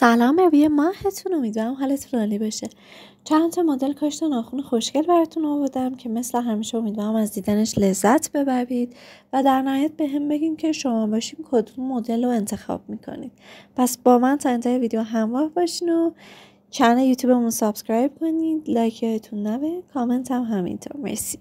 سلام روی ماهتون امیدوارم حالتون عالی باشه. چند تا مدل کاشت ناخون خوشگل براتون آوردم که مثل همیشه امیدوارم از دیدنش لذت ببرید و در نهایت به هم بگیم که شما باشین کدوم مدل رو انتخاب می‌کنید. پس با من تا انتهای ویدیو همراه باشین و channel یوتیوبمون subscribe کنید like یادتون نره کامنت هم همینطور. مرسی.